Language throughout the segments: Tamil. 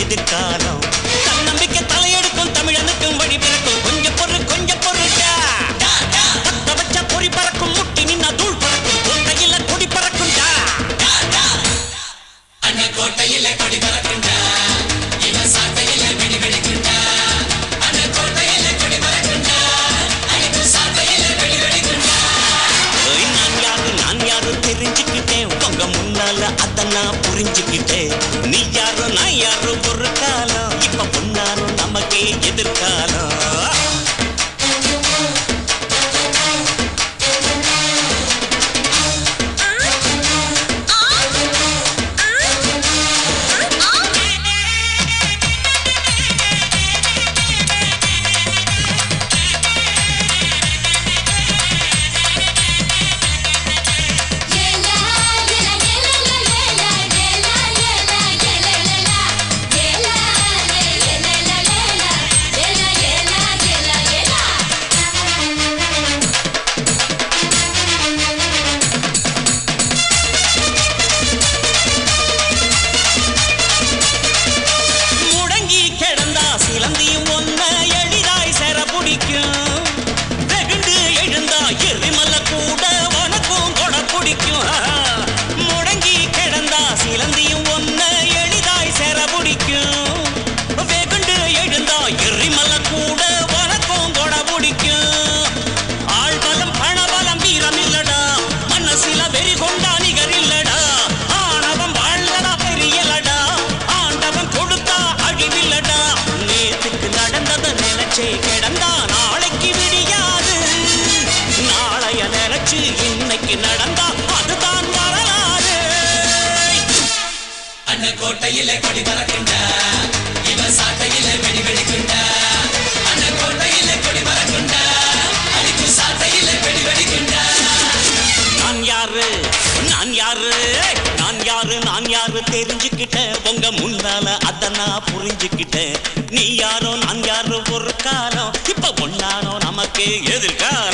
இது காலம். தன்னம்பிக்கை தலையெடுக்கும் தமிழனுக்கும் பொண்ணாலும் யாரும் ஒரு காலம் இப்ப பொண்ணாலும் நமக்கே எதிர்காலம் கோட்டையில கொடி பறக்குண்டா. இவ சாட்டையில வெடி வெடிக்குண்டா. அந்த கோட்டையில கொடி பறக்குண்டா. அடிக்கு சாட்டையில வெடி வெடிக்குண்டா. நான் யாரு? நான் யாரு? நான் யாரு? நான் யாரு? தெரிஞ்சுக்கிட்ட உங்க முன்னால அத நான் புரிஞ்சுக்கிட்டேன். நீ யாரோ? நான் யாரோ? ஒரு காலம். இப்ப ஒன்னானோ நமக்கு எதிர்காலம்.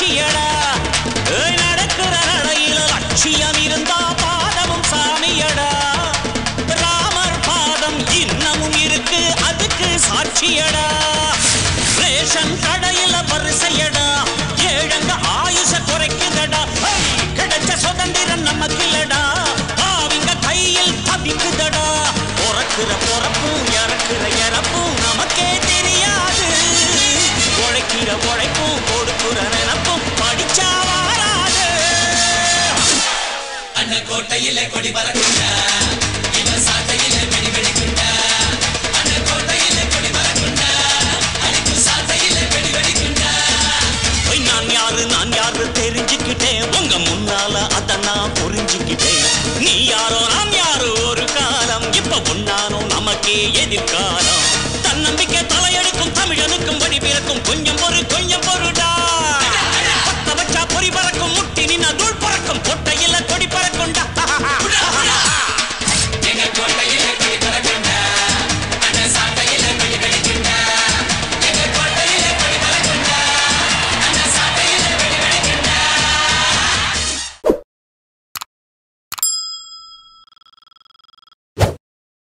சாட்சியடா நடக்கிற நடையில லட்சியம் இருந்தா பாதமும் சாமியடா. ராமர் பாதம் இன்னமும் இருக்கு அதுக்கு சாட்சியடா. கோட்டையில கொடி பறக்குண்டா. இவன் சாட்டையில வெடி வெடிக்குண்டா. அந்த கோட்டையில கொடி பறக்குண்டா. அடிக்கும் சாட்டையில வெடி வெடிக்குண்டா. போய் நான் யாரு? நான் யாரு? தெரிஞ்சுக்கிட்டேன். உங்க முன்னால அத நான் புரிஞ்சுக்கிட்டேன். நீ யாரோ? நாம் யாரோ? ஒரு காலம். இப்ப ஒன்னானோ நமக்கே எதிர்காலம்.